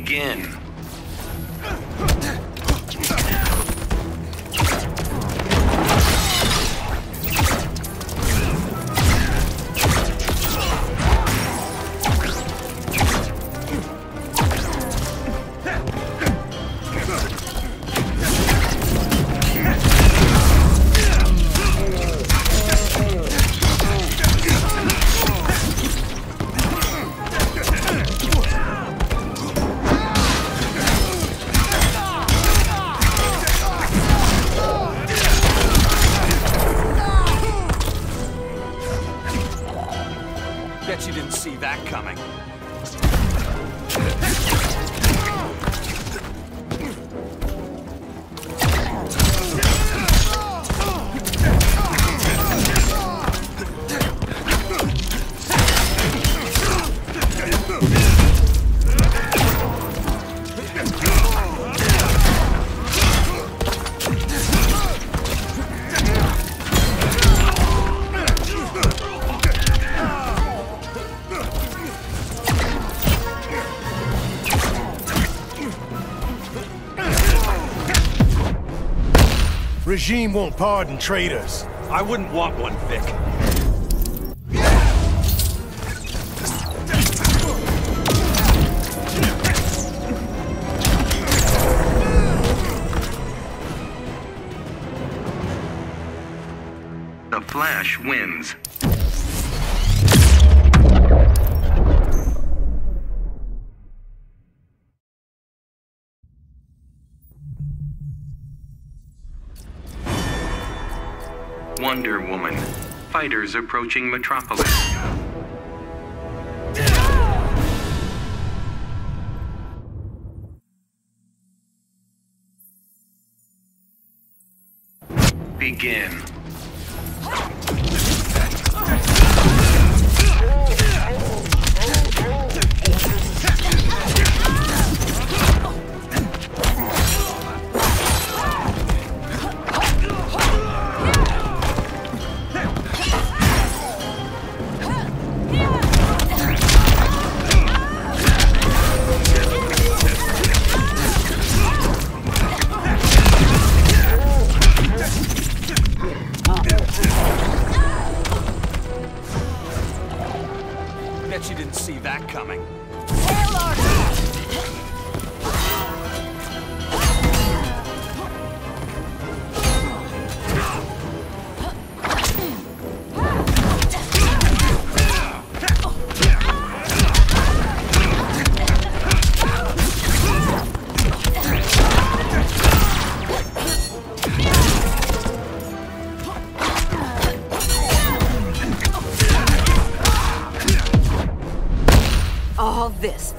Begin. Regime won't pardon traitors. I wouldn't want one, Vic. The Flash wins. Wonder Woman. Fighters approaching Metropolis. Begin.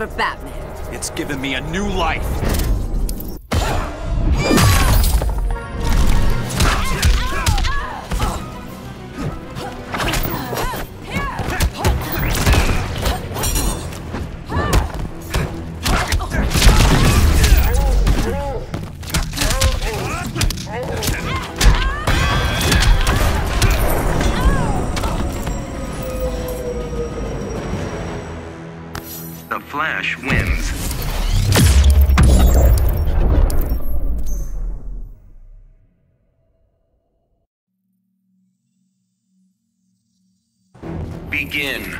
For Batman. It's given me a new life. Begin.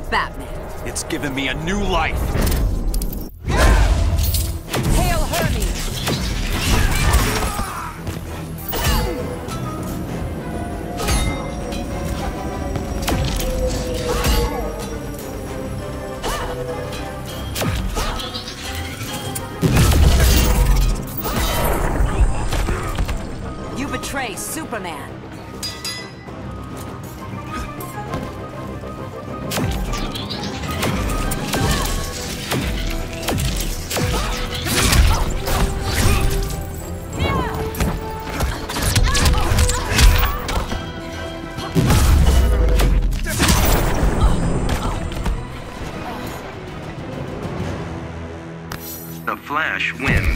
for Batman. It's given me a new life. win.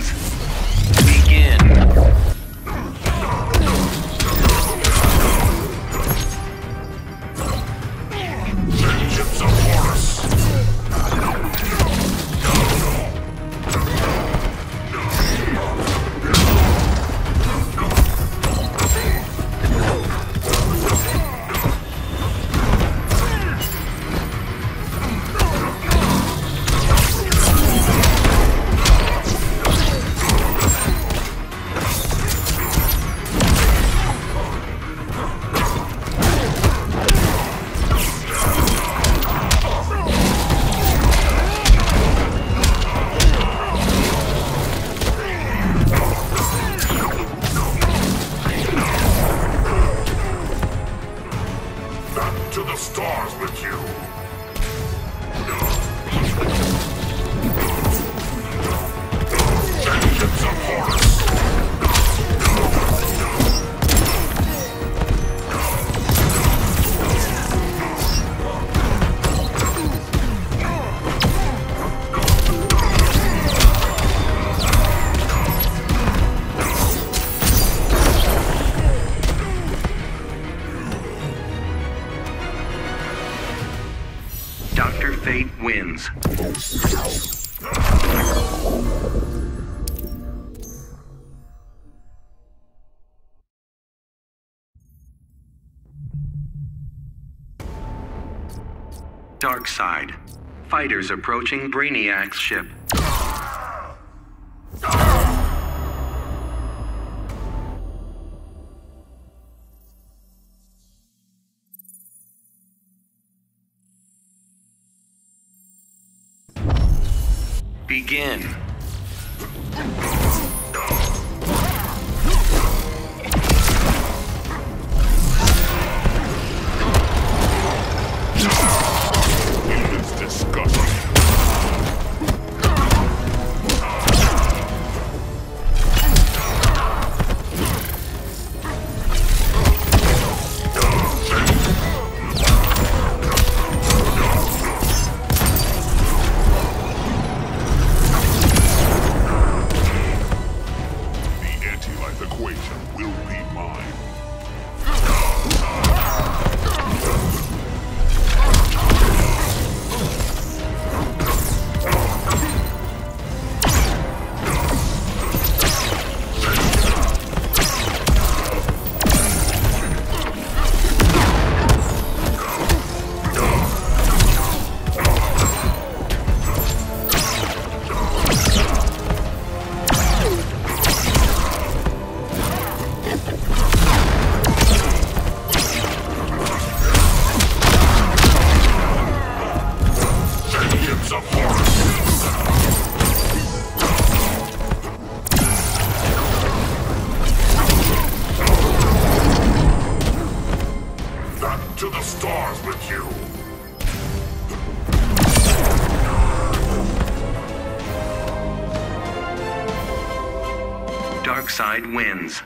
Darkseid. Fighters approaching Brainiac's ship. begin. side wins.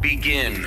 Begin.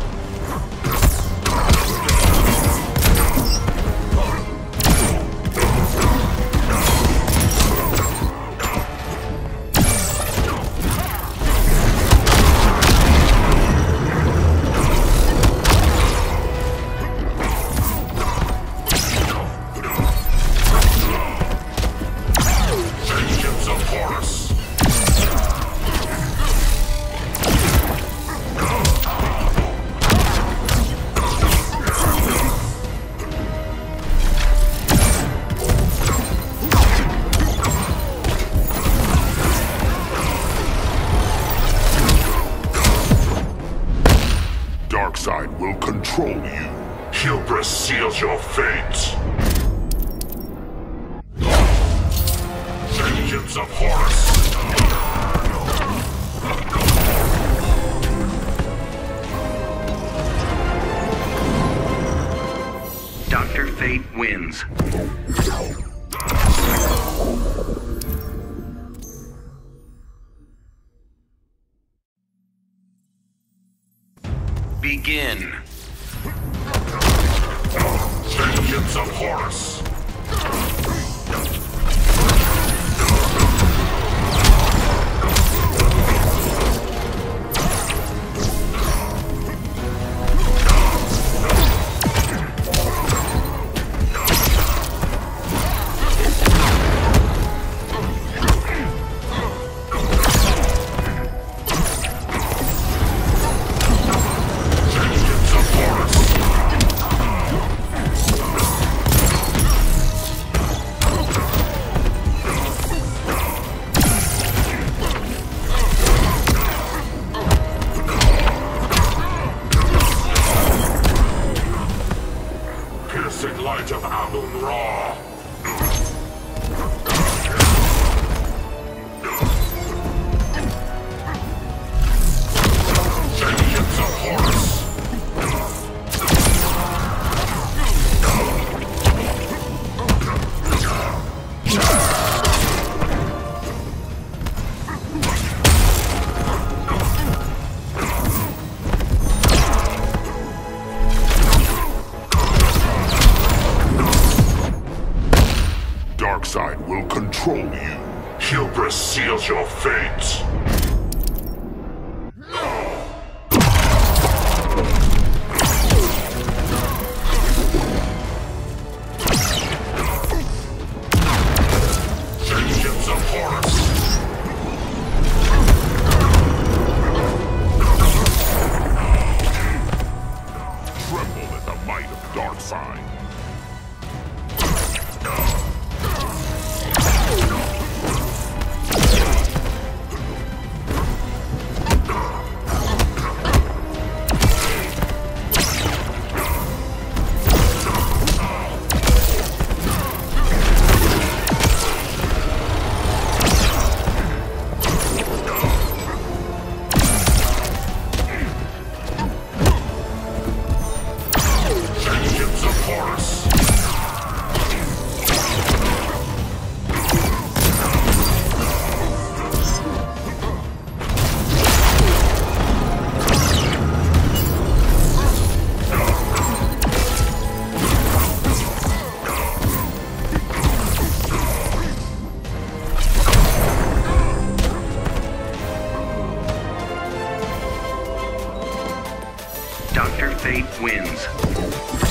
State wins. control you. Hubris seals your fate. fate wins.